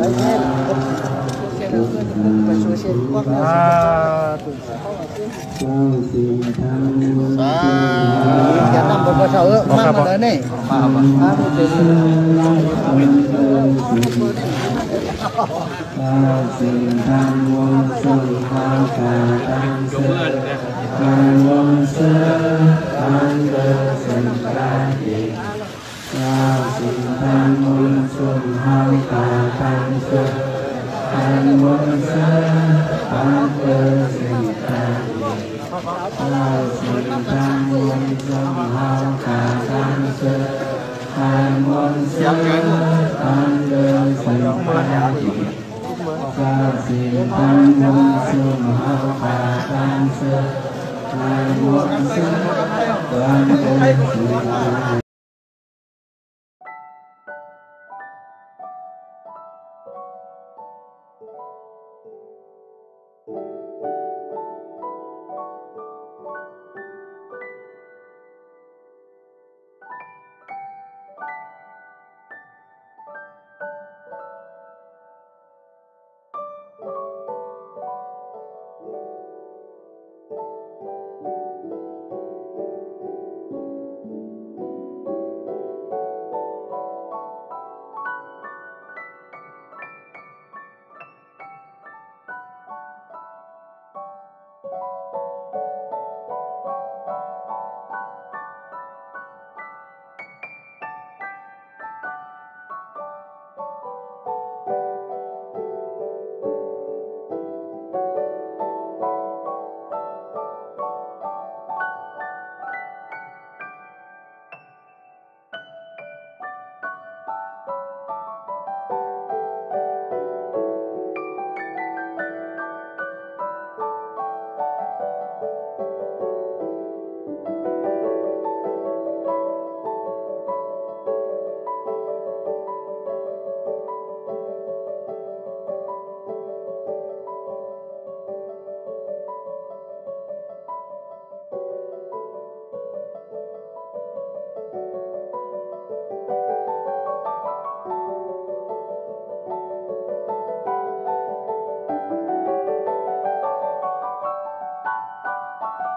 Cảm ơn. chỉnh tăng muôn xuân hao tà tăng xuân tăng muôn xuân tăng cơ sinh tăng hao chỉnh tăng muôn xuân hao tà tăng xuân tăng muôn xuân tăng cơ sinh tăng cao chỉnh tăng muôn xuân hao tà tăng xuân tăng muôn xuân tăng cơ sinh tăng thank you you.